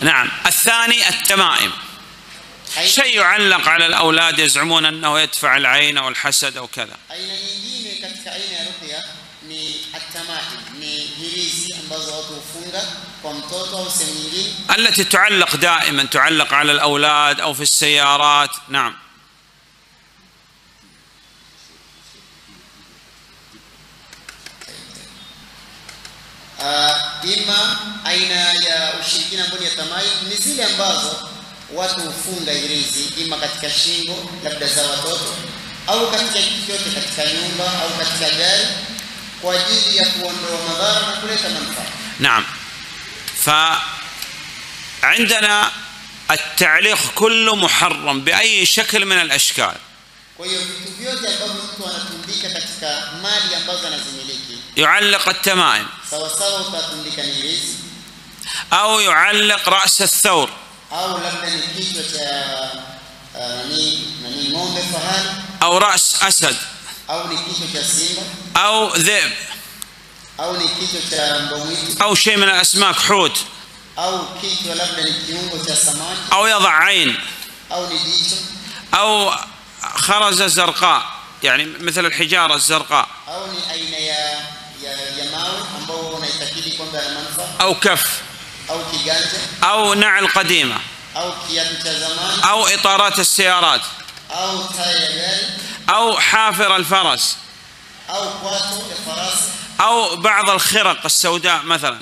نعم. الثاني التمائم. شيء يعلق على الأولاد يزعمون أنه يدفع العين أو الحسد أو كذا التي تعلق دائما تعلق على الأولاد أو في السيارات. نعم. uh, ima aina ya ushirikina ambayo ni ya tamaim ni zile ambazo watu hufunga hirizi ima katika shingo labda za watoto au katika kitu chote katika nyumba au katika gari kwa ajili ya kuondoa madhara na kuleta manufaa نعم فعندنا التعليق كله محرم بأي شكل من الأشكال يعلق التمائم sawasawa utatundika ni hirizi أو يعلق رأس الثور. أو أو رأس أسد. أو أو ذئب. أو أو شيء من الأسماك حوت. أو أو يضع عين. أو أو خرزة زرقاء. يعني مثل الحجارة الزرقاء. أو أو كف. أو نعل قديمة. أو إطارات السيارات. أو حافر الفرس. أو بعض الخرق السوداء مثلا.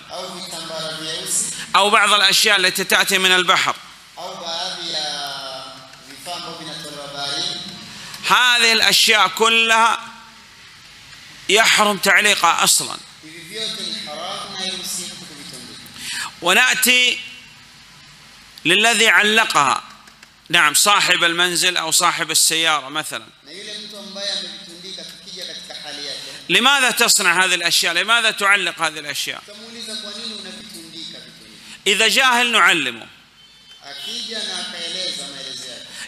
أو بعض الأشياء التي تأتي من البحر. هذه الأشياء كلها يحرم تعليقها أصلا hivi vyote ni haramu na hairuhusiwi kuvitundika ونأتي للذي علقها. نعم صاحب المنزل أو صاحب السيارة مثلا. لماذا تصنع هذه الأشياء؟ لماذا تعلق هذه الأشياء؟ إذا جاهل نعلمه.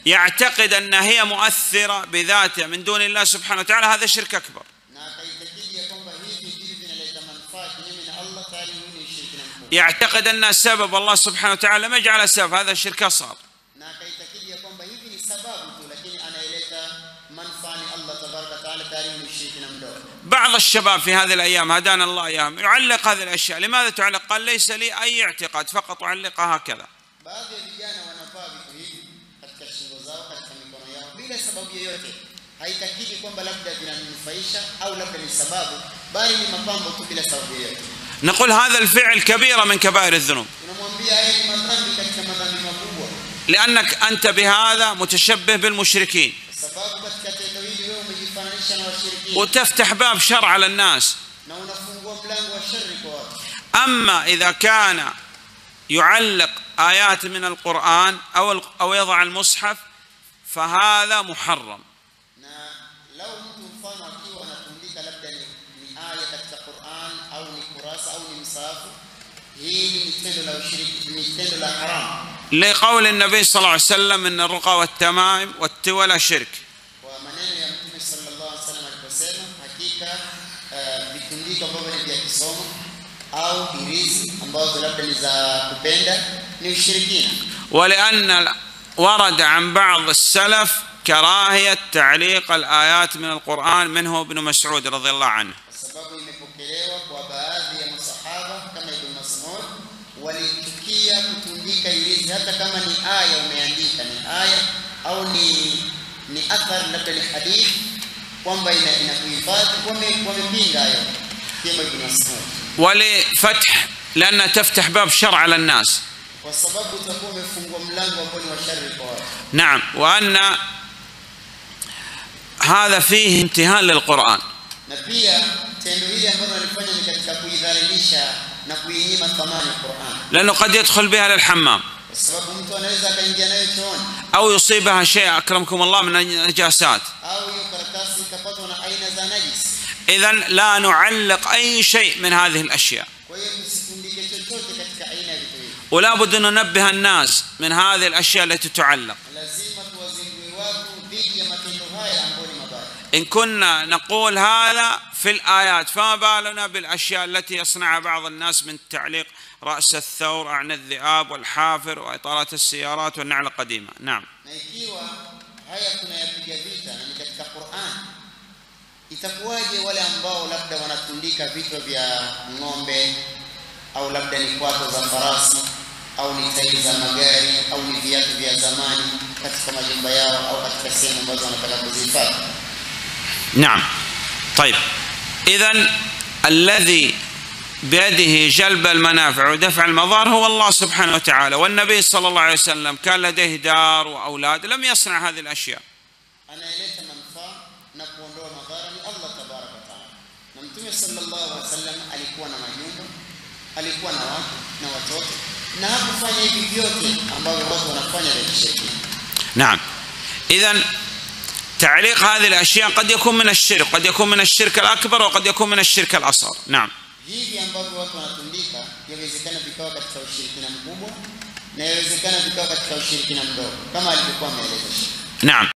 يعتقد أن هي مؤثرة بذاتها من دون الله سبحانه وتعالى. هذا شرك أكبر na akaitakidi ya kwamba hivi ndivyo vinaleta manufaa kinyume na Allah tayari huyu ni ushirikina mkubwa يعتقد أن السبب الله سبحانه وتعالى ما جعل السبب هذا الشرك أصغر. بعض الشباب في هذه الأيام هدانا الله إياهم يعلق هذه الأشياء لماذا تعلق؟ قال ليس لي أي اعتقاد فقط أعلقها هكذا. haitakiki kwamba labda vinanufaisha au labda ni sababu bali ni mapambo tu bila sababu yoyote نقول هذا الفعل كبيرة من كبائر الذنوب. لأنك أنت بهذا متشبه بالمشركين. وتفتح باب شر على الناس. أما إذا كان يعلق آيات من القرآن أو يضع المصحف فهذا محرم. لقول النبي صلى الله عليه وسلم إن الرقى والتمائم والتولى شرك. ولأن ورد عن بعض السلف كراهية تعليق الآيات من القرآن منه ابن مسعود رضي الله عنه. Walichukia kutundika hirizi hata kama ni aya umeandika ni aya au ni ni athar labda ni hadith kwamba ina inakuhifadhi wame- wamepinga hayo kama Ibn Mas'ud ولفتح لانها تفتح باب شر على الناس kwa sababu utakuwa umefungua mlango ambao ni wa shari kwa watu نعم وان هذا فيه امتهان للقران لأنه قد يدخل بها للحمام. أو يصيبها شيء أكرمكم الله من النجاسات إذا لا نعلق أي شيء من هذه الأشياء. ولا بد أن ننبه الناس من هذه الأشياء التي تعلق. إن كنا نقول هذا في الايات فما بالنا بالاشياء التي يصنعها بعض الناس من تعليق رأس الثور أعنى الذئاب والحافر وإطارات السيارات والنعل القديمة نعم haya tunayapiga vita na ni katika Qur'an, itakuwaje wale ambao labda wanatundika vichwa vya ng'ombe au labda ni kwato za farasi au ni tairi za magari au ni viatu vya zamani katika majumba yao au katika sehemu ambazo wanataka kuzihifadhi? نعم طيب إذا الذي بيده جلب المنافع ودفع المضار هو الله سبحانه وتعالى. والنبي صلى الله عليه وسلم كان لديه دار وأولاد لم يصنع هذه الأشياء. أنا إليك من منفى نقول له مضارا الله تبارك وتعالى. نمتم صلى الله عليه وسلم أليكونا مجيوما أليكونا واتنا واتوتنا نهاب فاني بيوتي أمبابي رضونا فاني بيشكي نعم. اذا تعليق هذه الأشياء قد يكون من الشرك قد يكون من الشرك الأكبر وقد يكون من الشرك الأصغر. نعم. نعم